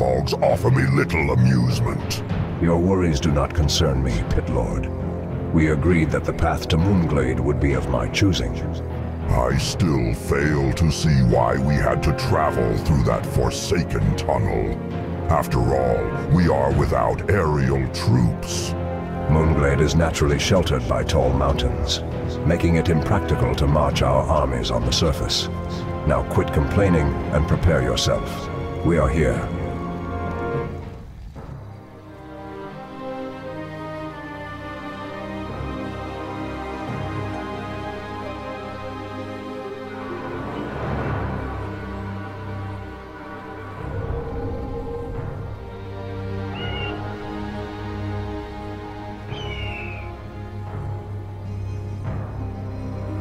offer me little amusement. Your worries do not concern me, Pit Lord. We agreed that the path to Moonglade would be of my choosing. I still fail to see why we had to travel through that forsaken tunnel. After all, we are without aerial troops. Moonglade is naturally sheltered by tall mountains, making it impractical to march our armies on the surface. Now quit complaining and prepare yourself. We are here.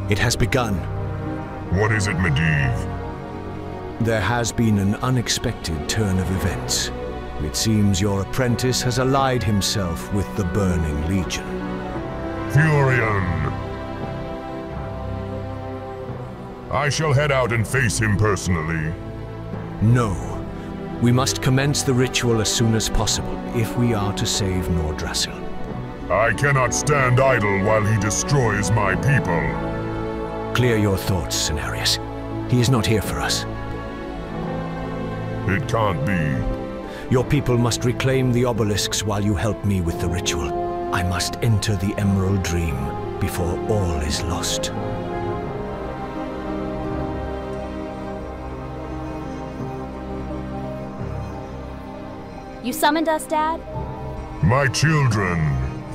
It has begun. What is it, Medivh? There has been an unexpected turn of events. It seems your apprentice has allied himself with the Burning Legion. Furion! I shall head out and face him personally. No. We must commence the ritual as soon as possible if we are to save Nordrassil. I cannot stand idle while he destroys my people. Clear your thoughts, Cenarius. He is not here for us. It can't be. Your people must reclaim the obelisks while you help me with the ritual. I must enter the Emerald Dream before all is lost. You summoned us, Dad? My children,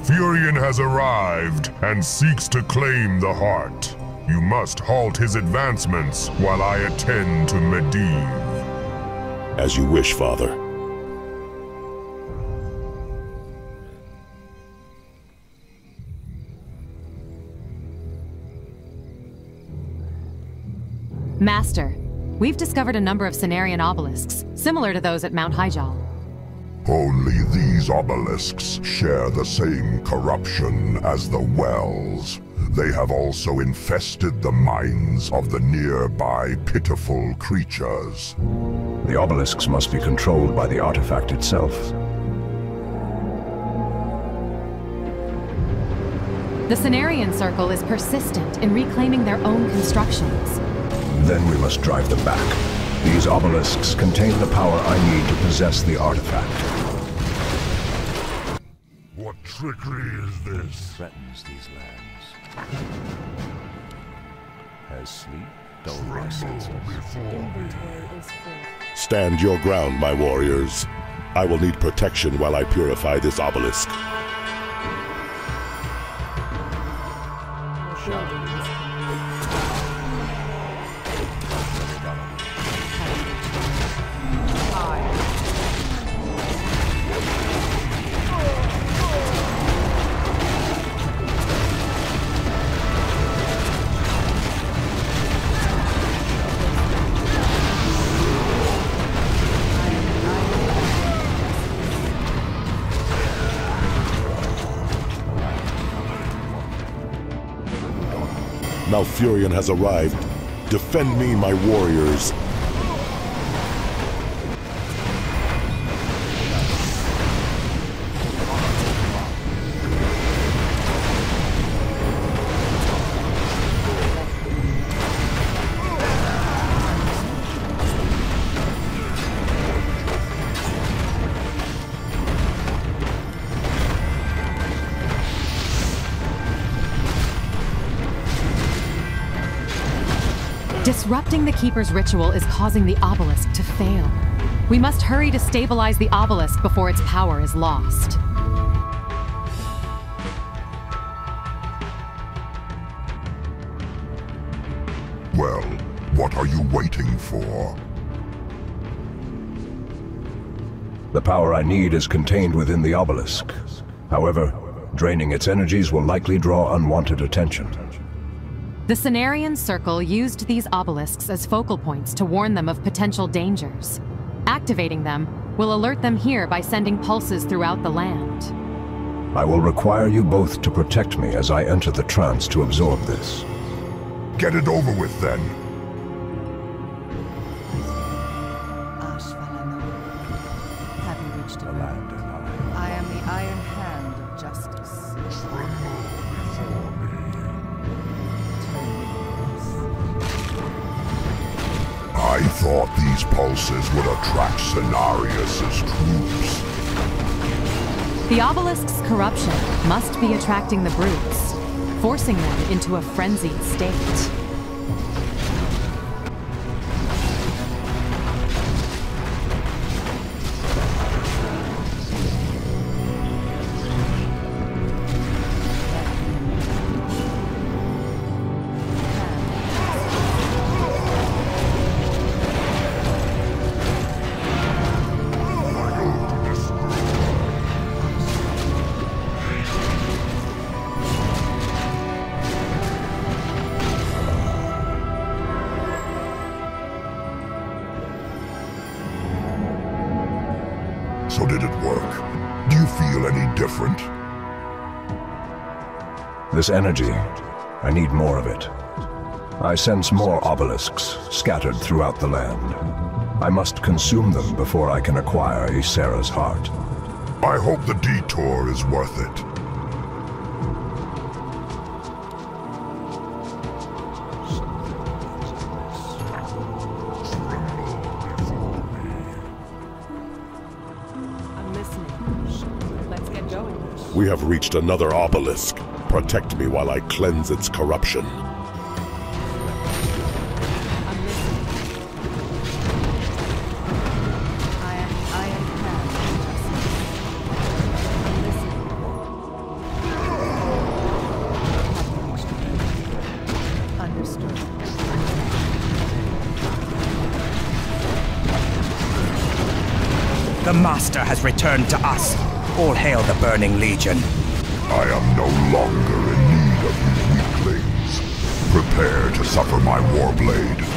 Furion has arrived and seeks to claim the heart. You must halt his advancements while I attend to Medivh. As you wish, Father. Master, we've discovered a number of Cenarian obelisks, similar to those at Mount Hyjal. Only these obelisks share the same corruption as the wells. They have also infested the minds of the nearby pitiful creatures. The obelisks must be controlled by the artifact itself. The Cenarian Circle is persistent in reclaiming their own constructions. Then we must drive them back. These obelisks contain the power I need to possess the artifact. What trickery is this? threatens these lands. Has sleep dulled my Tremble senses? before me. Stand your ground, my warriors. I will need protection while I purify this obelisk. Furion has arrived. Defend me, my warriors. Keeper's ritual is causing the obelisk to fail. We must hurry to stabilize the obelisk before its power is lost. Well, what are you waiting for? The power I need is contained within the obelisk. However, draining its energies will likely draw unwanted attention. The Cenarian Circle used these obelisks as focal points to warn them of potential dangers. Activating them will alert them here by sending pulses throughout the land. I will require you both to protect me as I enter the trance to absorb this. Get it over with then. Pulses would attract troops. The obelisk's corruption must be attracting the brutes, forcing them into a frenzied state. Any different? This energy, I need more of it. I sense more obelisks scattered throughout the land. I must consume them before I can acquire Ysera's heart. I hope the detour is worth it. We have reached another obelisk. Protect me while I cleanse its corruption. The Master has returned to us. All hail the Burning Legion. I am no longer in need of you weaklings. Prepare to suffer my warblade.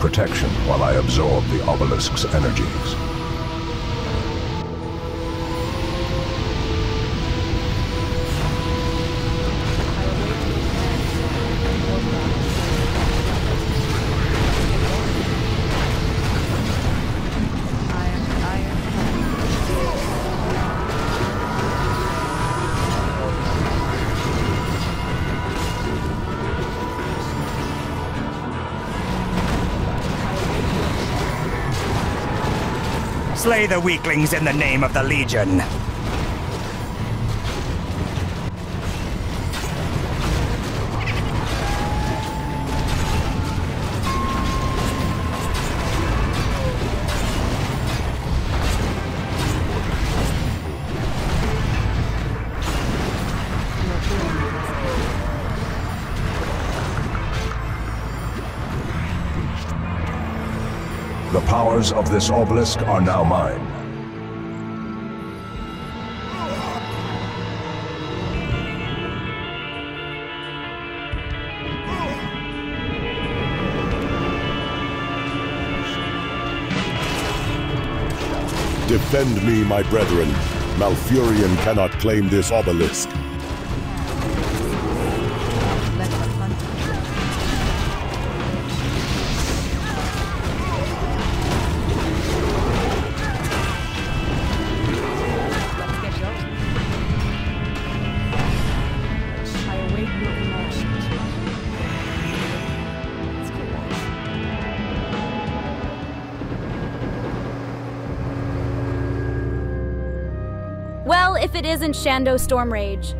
Protection while I absorb the obelisk's energies. Slay the weaklings in the name of the Legion. Of this obelisk are now mine. Defend me, my brethren. Malfurion cannot claim this obelisk. It isn't Shando Stormrage.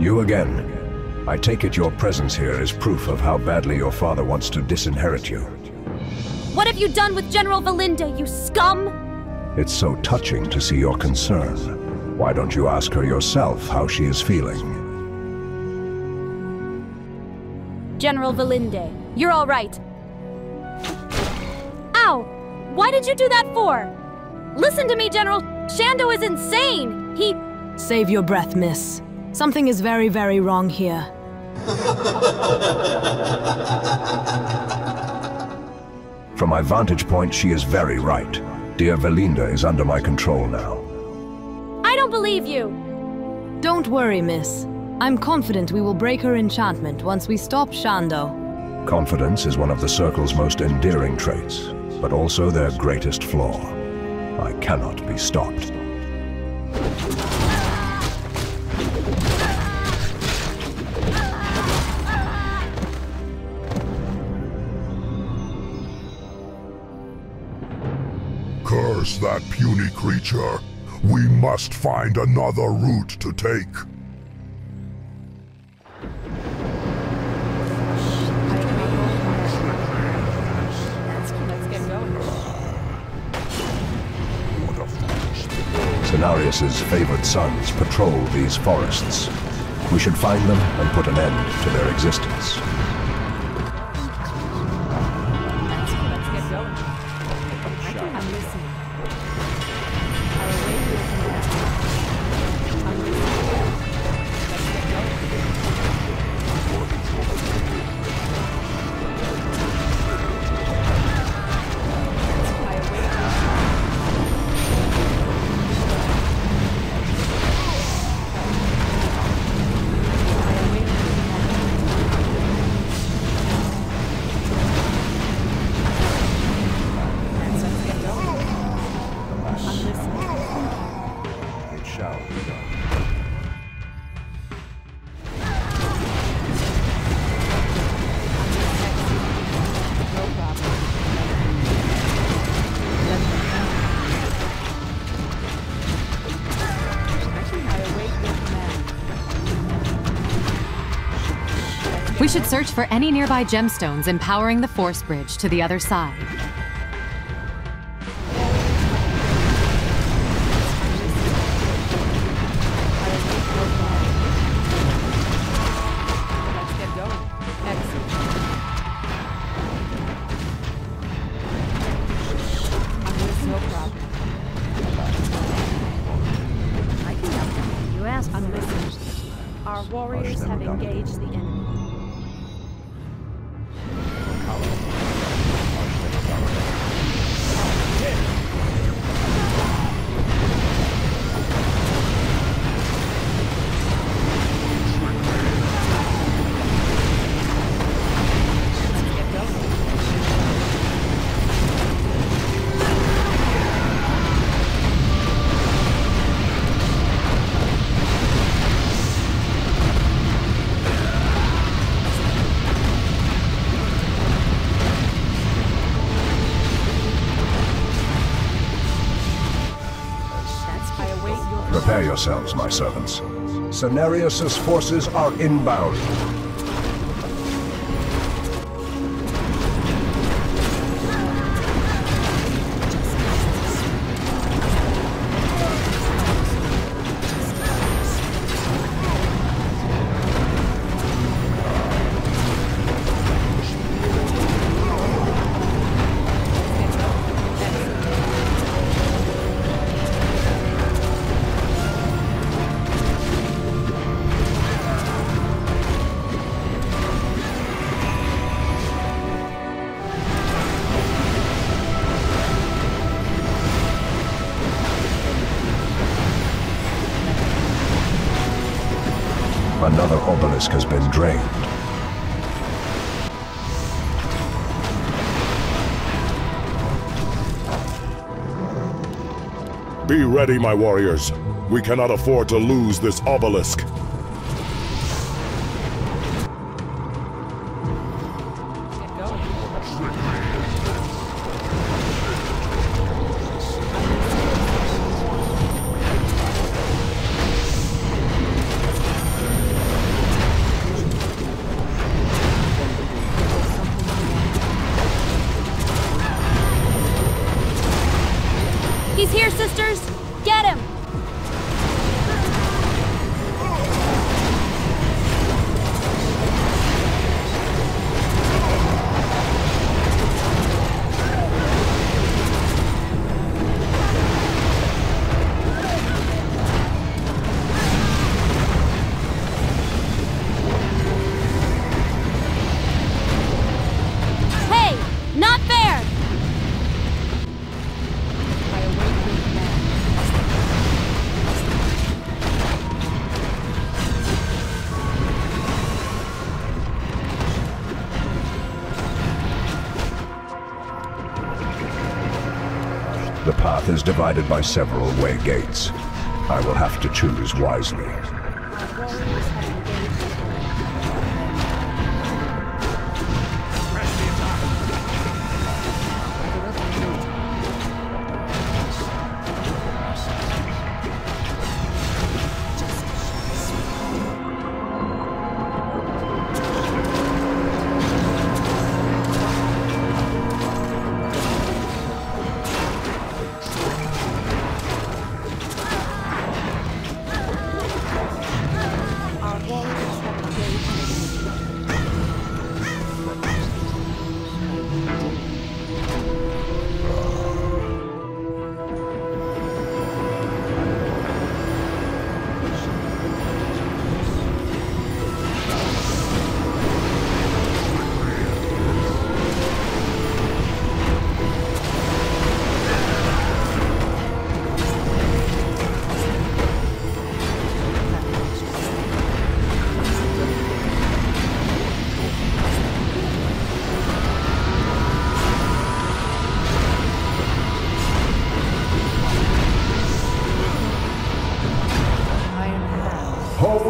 You again. I take it your presence here is proof of how badly your father wants to disinherit you. What have you done with General Valinde, you scum? It's so touching to see your concern. Why don't you ask her yourself how she is feeling? General Valinde, you're all right. Ow! Why did you do that for? Listen to me, General. Shando is insane. He. Save your breath, miss. Something is very, very wrong here. From my vantage point, she is very right. Dear Valinda is under my control now. I don't believe you. Don't worry, miss. I'm confident we will break her enchantment once we stop Shando. Confidence is one of the Circle's most endearing traits, but also their greatest flaw. I cannot be stopped. Curse that puny creature. We must find another route to take. Cenarius's favored sons patrol these forests. We should find them and put an end to their existence. We should search for any nearby gemstones empowering the Force Bridge to the other side. Let's get going. Excellent. I'm listening. No problem. I can help you. You asked. I'm listening. Our warriors have engaged the enemy. Prepare yourselves, my servants. Cenarius's forces are inbound. Obelisk has been drained. Be ready, my warriors. We cannot afford to lose this obelisk. Path is divided by several way gates. I will have to choose wisely.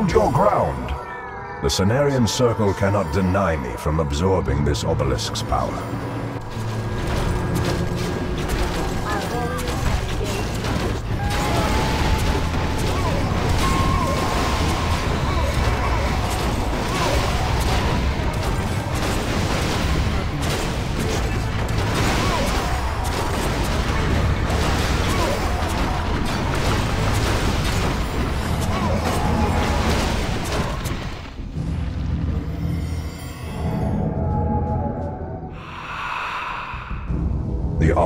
Hold your ground! The Cenarian Circle cannot deny me from absorbing this obelisk's power.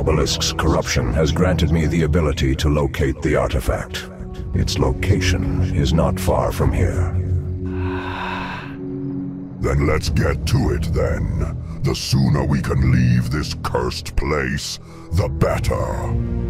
Obelisk's corruption has granted me the ability to locate the artifact. Its location is not far from here. Then let's get to it then. The sooner we can leave this cursed place, the better.